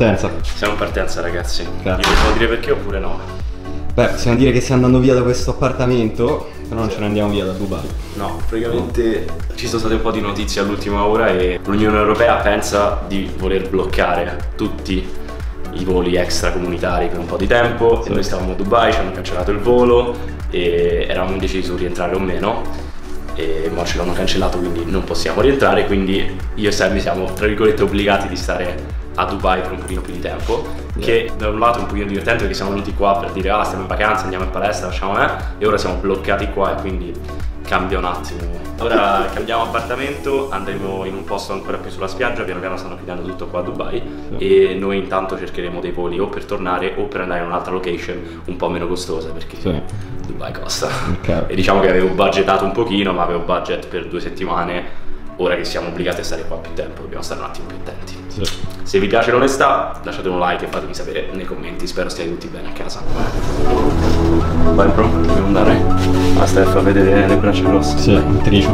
partenza. Siamo in partenza ragazzi. Vi possiamo dire perché oppure no? Beh, possiamo dire che stiamo andando via da questo appartamento, però non ce ne andiamo via da Dubai. No, praticamente ci sono state un po' di notizie all'ultima ora e l'Unione Europea pensa di voler bloccare tutti i voli extracomunitari per un po' di tempo e noi stavamo a Dubai, ci hanno cancellato il volo e eravamo indecisi su rientrare o meno e ora ce l'hanno cancellato quindi non possiamo rientrare quindi io e Sammy siamo tra virgolette obbligati di stare a Dubai per un pochino più di tempo che da un lato è un pochino divertente perché siamo venuti qua per dire ah stiamo in vacanza, andiamo in palestra, facciamo eh e ora siamo bloccati qua e quindi cambia un attimo. Ora cambiamo appartamento, andremo in un posto ancora più sulla spiaggia, piano piano stanno chiudendo tutto qua a Dubai e noi intanto cercheremo dei voli o per tornare o per andare in un'altra location un po' meno costosa perché Sì. Dubai costa. Ok. E diciamo che avevo budgetato un pochino, ma avevo budget per due settimane. Ora che siamo obbligati a stare qua più tempo, dobbiamo stare un attimo più attenti. Sì. Se vi piace l'onestà, lasciate un like e fatemi sapere nei commenti. Spero stiate tutti bene a casa. Vai bro, dobbiamo andare a Steph a vedere le braccia grosse. Sì, attrice.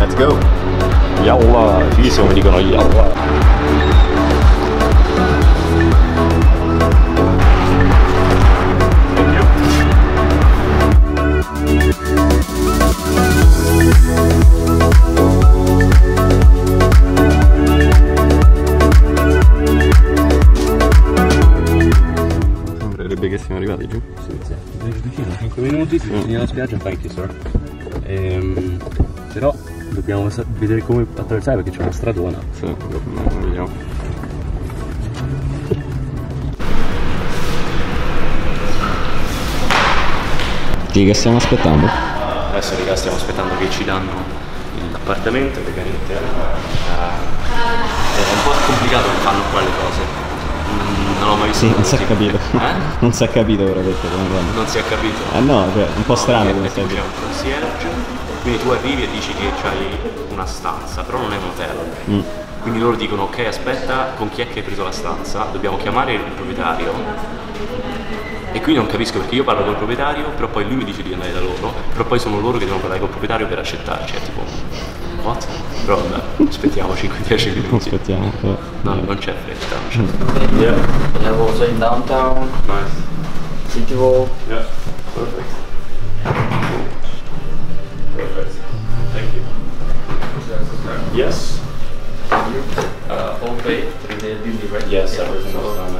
Let's go. Yalla, viso come dicono yalla. Arrivati giù. Sì, sì, vicino, 5 minuti, si vicini alla spiaggia, thank you sir. Ehm, però dobbiamo vedere come attraversare perché c'è una stradona. Sì, no, vediamo. Sì, che stiamo aspettando? Adesso raga stiamo aspettando che ci danno l'appartamento, praticamente eh, è un po' complicato che fanno qua le cose. Mm, Non l'ho mai visto. Sì, non si è così. capito. Eh? Non si è capito veramente come vanno. Non si è capito. Eh no, cioè, un po' strano Perché come è stai tipo c'è un concierge, quindi tu arrivi e dici che c'hai una stanza, però non è un hotel. Mm. Quindi loro dicono ok aspetta, con chi è che hai preso la stanza? Dobbiamo chiamare il proprietario. E quindi non capisco perché io parlo col proprietario, però poi lui mi dice di andare da loro, però poi sono loro che devono parlare col proprietario per accettarci. È tipo. What? Vabbè, aspettiamo 5-10 minuti. Aspettiamo. eh. No, non c'è fretta, non c'è fretta. Yeah. We have also in downtown, Nice. City Wall. Yeah, perfect. Perfect. Thank you. Yes. Uh, all paid through the building, right? Yes, everything was done,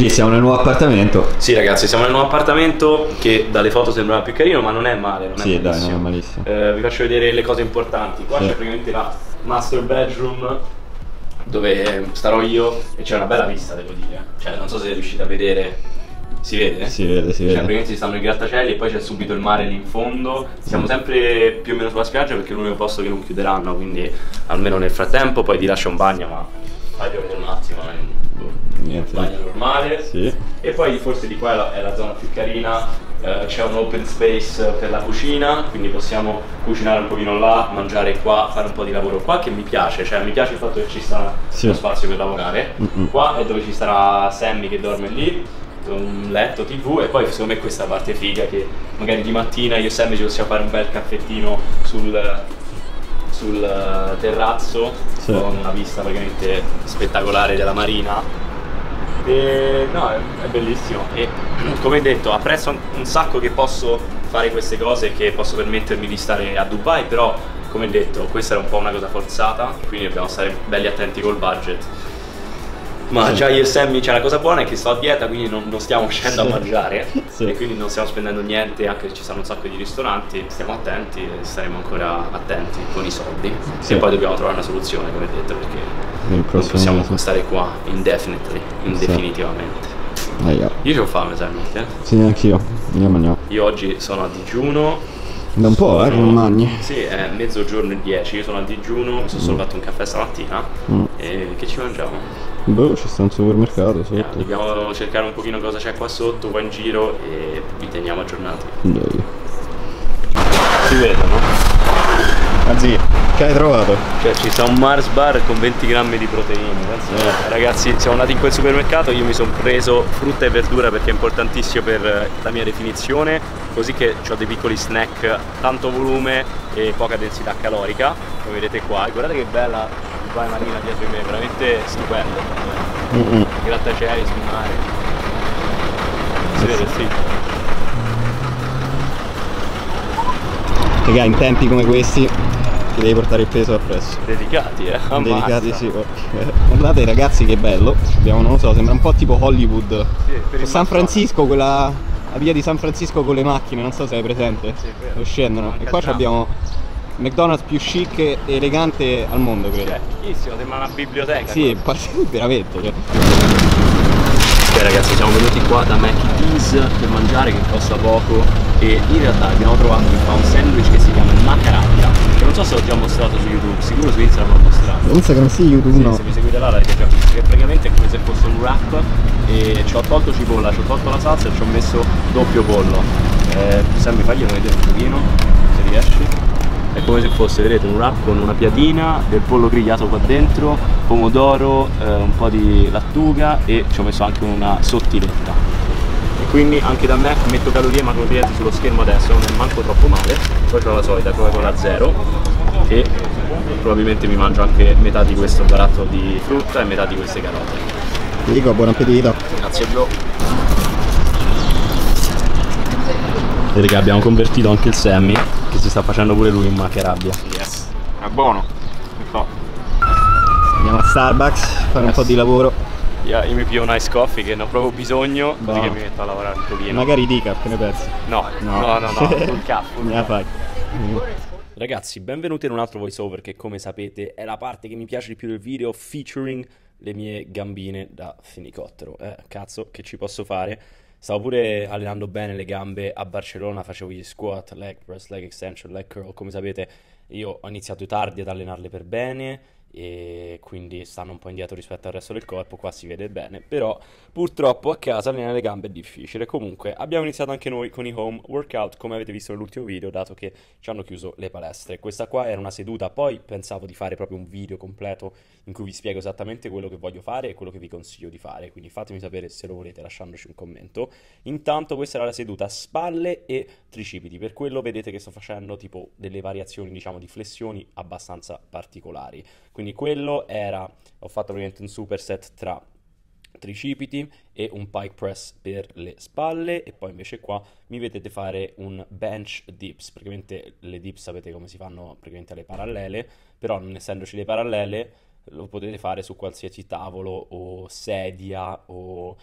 I think. Gì, siamo nel nuovo appartamento. Sì ragazzi, siamo nel nuovo appartamento che dalle foto sembrava più carino, ma non è male, non è Sì, dai, malissimo. non è malissimo. Eh, vi faccio vedere le cose importanti. Qua Sì. c'è praticamente la master bedroom dove starò io e c'è una bella vista, devo dire. Cioè, non so se riuscite a vedere. Si vede? Si vede, si Cioè, vede. praticamente ci stanno i grattacieli e poi c'è subito il mare lì in fondo. Siamo sempre più o meno sulla spiaggia perché è l'unico posto che non chiuderanno, quindi almeno nel frattempo poi ti lascia un bagno, ma fai vedere un attimo, un Niente. bagno normale. Sì. E poi forse di qua è la, è la zona più carina, eh, c'è un open space per la cucina, quindi possiamo cucinare un pochino là, mangiare qua, fare un po' di lavoro qua che mi piace, cioè mi piace il fatto che ci sta Sì. uno spazio per lavorare. Mm-mm. Qua è dove ci starà Sammy che dorme lì, un letto, tv e poi secondo me questa è parte figa che magari di mattina io e Sammy ci possiamo fare un bel caffettino sul, sul eh, terrazzo Sì. con una vista praticamente spettacolare della marina e no, è, bellissimo e come detto apprezzo un sacco che posso fare queste cose e che posso permettermi di stare a Dubai, però come detto questa era un po' una cosa forzata, quindi dobbiamo stare belli attenti col budget. Ma già io e Sammy c'è la cosa buona è che sto a dieta, quindi non, non stiamo uscendo a mangiare e quindi non stiamo spendendo niente, anche se ci sono un sacco di ristoranti, stiamo attenti e staremo ancora attenti con i soldi. E poi dobbiamo trovare una soluzione, come detto, perché non possiamo mese. stare qua indefinitely, indefinitivamente. Io ho fame, sai, eh? Sì, anch'io. Andiamo. Io oggi sono a digiuno. Da un po', eh, che non mangi. Sì, è mezzogiorno e 10, io sono a digiuno, mi sono solo fatto un caffè stamattina. Mm. E che ci mangiamo? Boh, ci sta un supermercato Eh, sotto. Dobbiamo cercare un pochino cosa c'è qua sotto, qua in giro e vi teniamo aggiornati. Dai. Si vede, zii. Che hai trovato? Cioè ci sta un Mars bar con 20 grammi di proteine. Eh. Ragazzi, siamo andati in quel supermercato, io mi sono preso frutta e verdura perché è importantissimo per eh, la mia definizione, così che ho dei piccoli snack, tanto volume e poca densità calorica, come vedete qua. E guardate che bella il bar marina dietro di me, veramente stupendo. Mm-mm. Grattacieli sul mare. Si vede, sì. Raga, in tempi come questi ti devi portare il peso appresso. Dedicati, eh. Ammazza. Delicati, sì. oh. Guardate ragazzi che bello. Abbiamo, non lo so, sembra un po' tipo Hollywood. Sì, San. Francisco, quella. La via di San Francisco con le macchine, non so se hai presente. Sì, vero. Lo scendono. E qua abbiamo McDonald's più chic e elegante al mondo, credo. Cioè, fighissimo, sembra una biblioteca. Sì, qua. pa- veramente. Cioè. Ok ragazzi siamo venuti qua da Mac's per mangiare che costa poco e in realtà abbiamo trovato che fa un sandwich che si chiama Macarabia che non so se l'ho già mostrato su YouTube, sicuro su Instagram l'ho mostrato. Instagram sì, YouTube Sì, no. se mi seguite là l'avete già visto, che praticamente è come se fosse un wrap e ci ho tolto cipolla, ci ho tolto la salsa e ci ho messo doppio pollo. Eh, Sammy faglielo vedere un pochino, se riesci. È come se fosse, vedete, un wrap con una piadina, del pollo grigliato qua dentro, pomodoro, eh, un po' di lattuga e ci ho messo anche una sottiletta. E quindi anche da me metto calorie e macronutrienti sullo schermo adesso, non è manco troppo male. Poi ho la solita Coca-Cola zero e probabilmente mi mangio anche metà di questo barattolo di frutta e metà di queste carote. Ti dico buon appetito. Grazie. Vedete che abbiamo convertito anche il Sammy, che si sta facendo pure lui in maccherabbia. Yes. È buono. Andiamo a Starbucks, fare un Yes. po' di lavoro. Io, io mi pio un ice coffee che ne ho proprio bisogno, così Buono. che mi metto a lavorare un pochino. Magari dica, che ne pensi? No, no, no, no, full cap, full cap. fai. Ragazzi, benvenuti in un altro voiceover che come sapete è la parte che mi piace di più del video featuring le mie gambine da fenicottero. Eh, cazzo, che ci posso fare? Stavo pure allenando bene le gambe a Barcellona, facevo gli squat, leg press, leg extension, leg curl. Come sapete, io ho iniziato tardi ad allenarle per bene e quindi stanno un po' indietro rispetto al resto del corpo, qua si vede bene, però purtroppo a casa allenare le gambe è difficile. Comunque, abbiamo iniziato anche noi con i home workout, come avete visto nell'ultimo video, dato che ci hanno chiuso le palestre. Questa qua era una seduta, poi pensavo di fare proprio un video completo in cui vi spiego esattamente quello che voglio fare e quello che vi consiglio di fare, quindi fatemi sapere se lo volete lasciandoci un commento. Intanto questa era la seduta spalle e tricipiti, per quello vedete che sto facendo tipo delle variazioni, diciamo, di flessioni abbastanza particolari. Quindi quello era, ho fatto praticamente un superset tra tricipiti e un pike press per le spalle e poi invece qua mi vedete fare un bench dips praticamente le dips sapete come si fanno praticamente alle parallele però non essendoci le parallele lo potete fare su qualsiasi tavolo o sedia o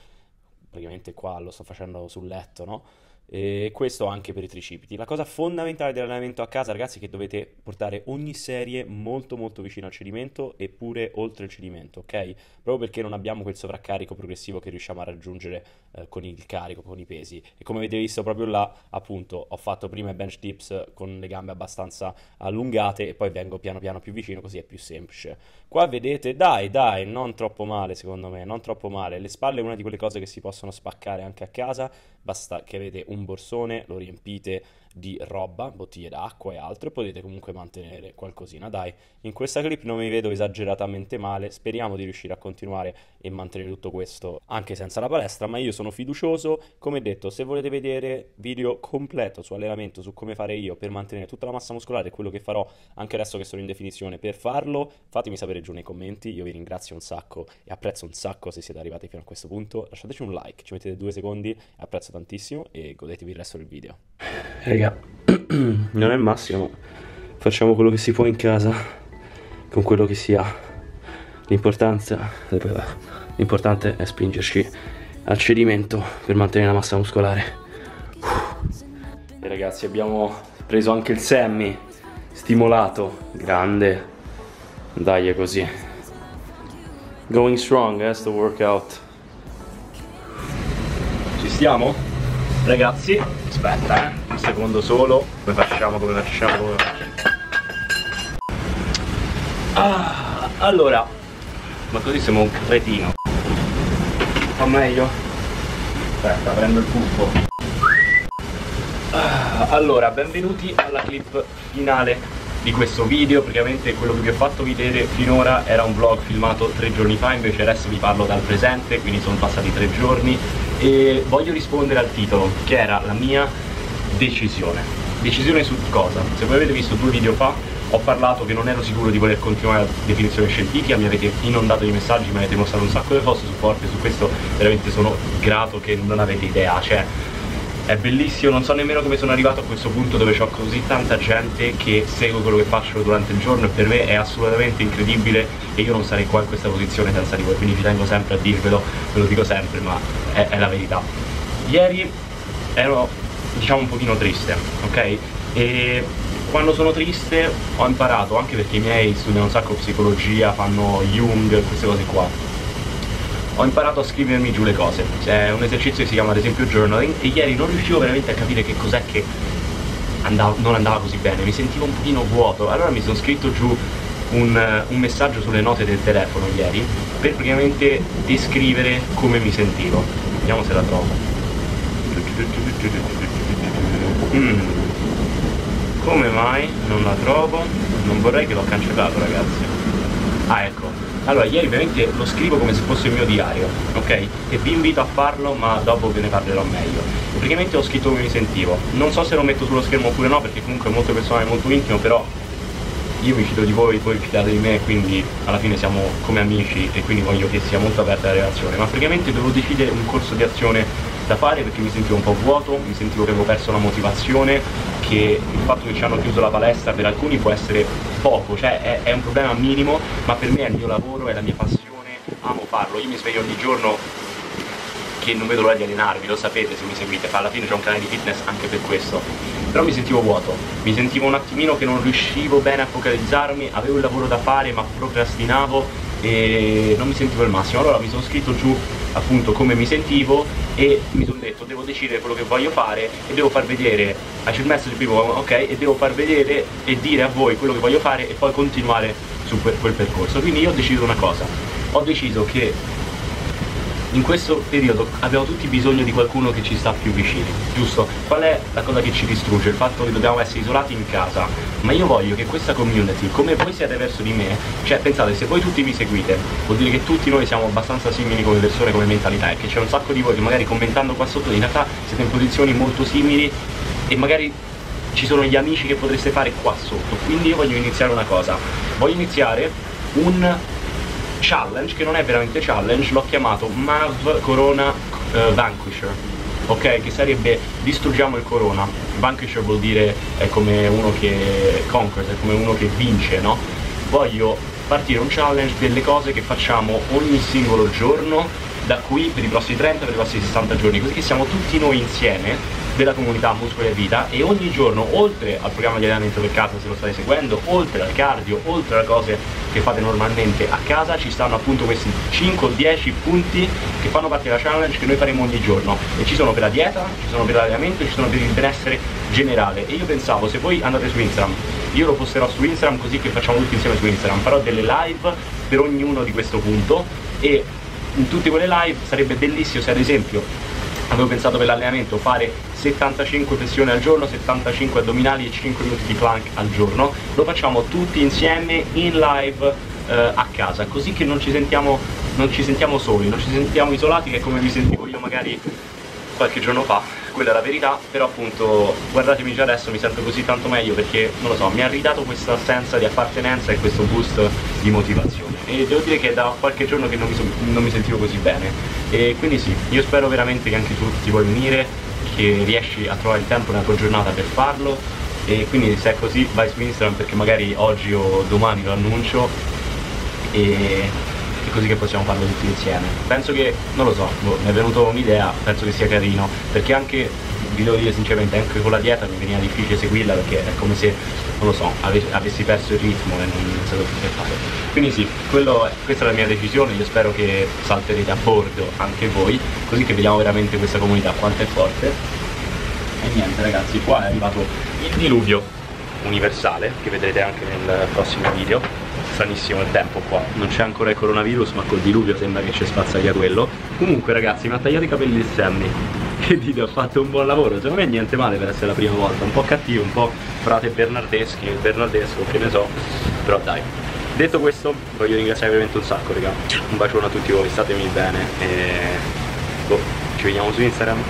praticamente qua lo sto facendo sul letto no? E questo anche per i tricipiti. La cosa fondamentale dell'allenamento a casa, ragazzi, è che dovete portare ogni serie molto molto vicino al cedimento e pure oltre il cedimento, ok? Proprio perché non abbiamo quel sovraccarico progressivo che riusciamo a raggiungere eh, con il carico, con i pesi. E come avete visto proprio là, appunto, ho fatto prima i bench dips con le gambe abbastanza allungate e poi vengo piano piano più vicino, così è più semplice. Qua vedete, dai, dai, non troppo male secondo me, non troppo male. Le spalle è una di quelle cose che si possono spaccare anche a casa, basta che avete un borsone, lo riempite di roba, bottiglie d'acqua e altro, e potete comunque mantenere qualcosina. Dai, in questa clip non mi vedo esageratamente male, speriamo di riuscire a continuare e mantenere tutto questo anche senza la palestra, ma io sono fiducioso. Come detto, se volete vedere video completo su allenamento, su come fare io per mantenere tutta la massa muscolare, quello che farò anche adesso che sono in definizione per farlo, fatemi sapere giù nei commenti, io vi ringrazio un sacco e apprezzo un sacco se siete arrivati fino a questo punto, lasciateci un like, ci mettete due secondi, apprezzo tantissimo e godetevi il resto del video. Raga, non è il massimo, facciamo quello che si può in casa, con quello che si ha. L'importante è spingerci al cedimento per mantenere la massa muscolare. E ragazzi abbiamo preso anche il Sammy, stimolato, grande, dai è così. Going strong, eh, sto workout. Ci stiamo? Ragazzi, aspetta, eh, un secondo solo. Come facciamo, come facciamo, come facciamo. Ah, allora, ma così siamo un cretino. Fa meglio? Aspetta, prendo il puffo. Ah, allora, benvenuti alla clip finale di questo video, praticamente quello che vi ho fatto vedere finora era un vlog filmato tre giorni fa, invece adesso vi parlo dal presente, quindi sono passati tre giorni e voglio rispondere al titolo, che era la mia decisione. Decisione su cosa? Se voi avete visto due video fa, ho parlato che non ero sicuro di voler continuare la definizione scientifica, mi avete inondato di messaggi, mi avete mostrato un sacco di vostro supporto e su questo veramente sono grato che non avete idea, cioè è bellissimo, non so nemmeno come sono arrivato a questo punto dove ho così tanta gente che segue quello che faccio durante il giorno e per me è assolutamente incredibile e io non sarei qua in questa posizione senza di voi, quindi ci tengo sempre a dirvelo, ve lo dico sempre, ma è, è la verità. Ieri ero diciamo un pochino triste, ok? E quando sono triste ho imparato, anche perché i miei studiano un sacco psicologia, fanno Jung, queste cose qua, ho imparato a scrivermi giù le cose. È un esercizio che si chiama ad esempio journaling e ieri non riuscivo veramente a capire che cos'è che andava, non andava così bene, mi sentivo un pochino vuoto, allora mi sono scritto giù un, un, messaggio sulle note del telefono ieri per praticamente descrivere come mi sentivo. Vediamo se la trovo. Mm. Come mai non la trovo? Non vorrei che l'ho cancellato ragazzi. Ah ecco, allora, ieri ovviamente lo scrivo come se fosse il mio diario, ok? E vi invito a farlo, ma dopo ve ne parlerò meglio. Praticamente ho scritto come mi sentivo. Non so se lo metto sullo schermo oppure no, perché comunque è molto personale, molto intimo, però io mi fido di voi, voi fidate di me, quindi alla fine siamo come amici e quindi voglio che sia molto aperta la relazione. Ma praticamente dovevo decidere un corso di azione da fare perché mi sentivo un po' vuoto, mi sentivo che avevo perso la motivazione, che il fatto che ci hanno chiuso la palestra per alcuni può essere poco, cioè è, è un problema minimo, ma per me è il mio lavoro, è la mia passione, amo farlo, io mi sveglio ogni giorno che non vedo l'ora di allenarvi, lo sapete se mi seguite, alla fine c'è un canale di fitness anche per questo. Però mi sentivo vuoto, mi sentivo un attimino che non riuscivo bene a focalizzarmi, avevo il lavoro da fare ma procrastinavo e non mi sentivo il massimo. Allora mi sono scritto giù appunto come mi sentivo e mi sono detto devo decidere quello che voglio fare e devo far vedere. A il messaggio prima ok e devo far vedere e dire a voi quello che voglio fare e poi continuare su quel percorso. Quindi io ho deciso una cosa. Ho deciso che in questo periodo abbiamo tutti bisogno di qualcuno che ci sta più vicino, giusto? Qual è la cosa che ci distrugge? Il fatto che dobbiamo essere isolati in casa, ma io voglio che questa community, come voi siete verso di me, cioè pensate, se voi tutti mi seguite, vuol dire che tutti noi siamo abbastanza simili come persone, come mentalità, e che c'è un sacco di voi che magari commentando qua sotto in realtà siete in posizioni molto simili e magari ci sono gli amici che potreste fare qua sotto, quindi io voglio iniziare una cosa, voglio iniziare un challenge che non è veramente challenge, l'ho chiamato Mav Corona uh, Vanquisher, ok? Che sarebbe distruggiamo il Corona. Vanquisher vuol dire è come uno che conquers, è come uno che vince, no? Voglio partire un challenge delle cose che facciamo ogni singolo giorno da qui per i prossimi 30, per i prossimi 60 giorni, così che siamo tutti noi insieme della comunità Muscoli e Vita e ogni giorno, oltre al programma di allenamento per casa se lo state seguendo, oltre al cardio, oltre alle cose che fate normalmente a casa, ci stanno appunto questi 5-10 punti che fanno parte della challenge che noi faremo ogni giorno. E ci sono per la dieta, ci sono per l'allenamento, ci sono per il benessere generale. E io pensavo se voi andate su Instagram, io lo posterò su Instagram così che facciamo tutti insieme su Instagram, farò delle live per ognuno di questo punto e in tutte quelle live sarebbe bellissimo se ad esempio avevo pensato per l'allenamento fare 75 flessioni al giorno, 75 addominali e 5 minuti di plank al giorno, lo facciamo tutti insieme in live eh, a casa, così che non ci, sentiamo, non ci sentiamo soli, non ci sentiamo isolati che è come mi sentivo io magari qualche giorno fa, quella è la verità, però appunto guardatemi già adesso mi sento così tanto meglio perché non lo so, mi ha ridato questa senza di appartenenza e questo boost di motivazione. E devo dire che da qualche giorno che non mi, so, non mi sentivo così bene e quindi sì, io spero veramente che anche tu ti vuoi unire, che riesci a trovare il tempo nella tua giornata per farlo e quindi se è così vai su Instagram perché magari oggi o domani lo annuncio e è così che possiamo farlo tutti insieme. Penso che, non lo so, boh, mi è venuta un'idea, penso che sia carino, perché anche, vi devo dire sinceramente, anche con la dieta mi veniva difficile seguirla perché è come se, non lo so, avessi perso il ritmo e non sapevo più che fare. Quindi sì, quello, questa è la mia decisione, io spero che salterete a bordo anche voi, così che vediamo veramente questa comunità quanto è forte. E niente ragazzi, qua è arrivato il diluvio universale, che vedrete anche nel prossimo video stranissimo il tempo qua non c'è ancora il coronavirus ma col diluvio sembra che ci spazza via quello comunque ragazzi mi ha tagliato i capelli del Sammy che dite ho fatto un buon lavoro. Secondo me niente male per essere la prima volta. Un po' cattivo un po' frate bernardeschi bernardesco che ne so. Però dai. Detto questo voglio ringraziare veramente un sacco raga. Un bacione a tutti voi statemi bene. E boh, ci vediamo su Instagram.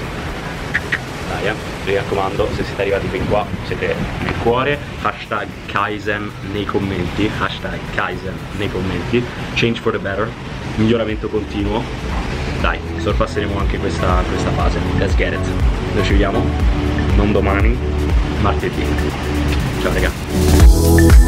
Dai eh, mi raccomando se siete arrivati fin qua siete nel cuore. Hashtag Kaizen nei commenti. Hashtag Kaizen nei commenti. Change for the better. Miglioramento continuo dai, sorpasseremo anche questa, questa fase. Let's get it. Noi ci vediamo non domani, martedì. Ciao ragazzi.